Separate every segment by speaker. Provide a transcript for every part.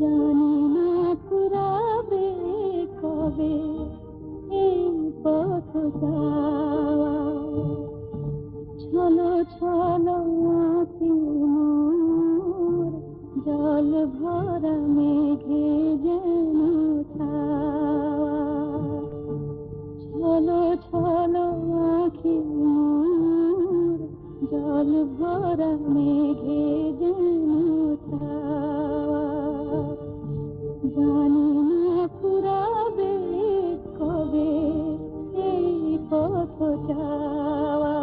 Speaker 1: জানি না ফুরাবে কবে এই পথ যাওয়া। ছলো ছলো আঁখি ভরা মেঘে ছাওয়া জানি না ফুরাবে কবে এই পথ যাওয়া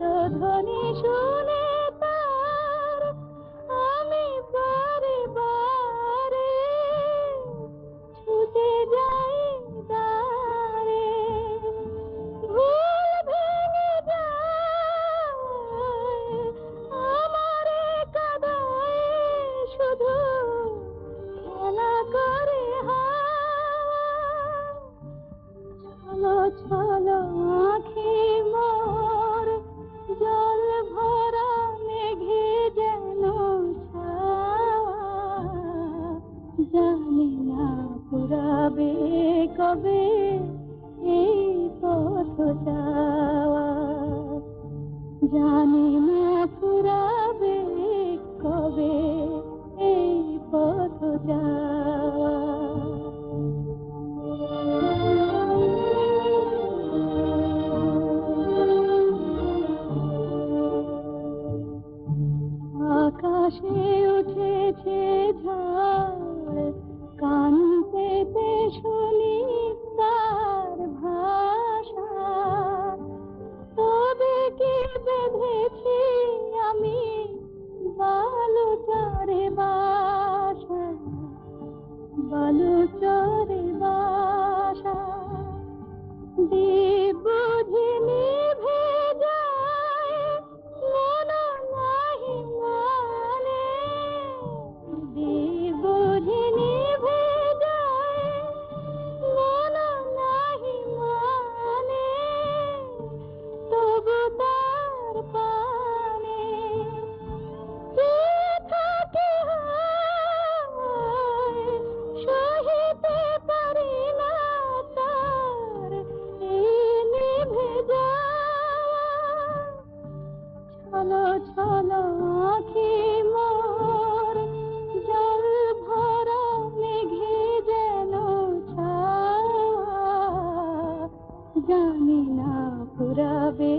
Speaker 1: পদধ্বনি শুনে। জানি না পুরাবে কবে এই পথ যাওয়া। তবে কি বেঁধেছি আমি? বালু চরে বাসা। বালু চরে বাসা। মোর জল মেঘে যেন জানি না পুরাবে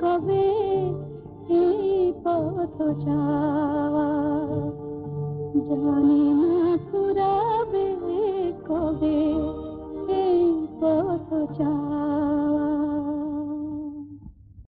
Speaker 1: কবে পথ জানি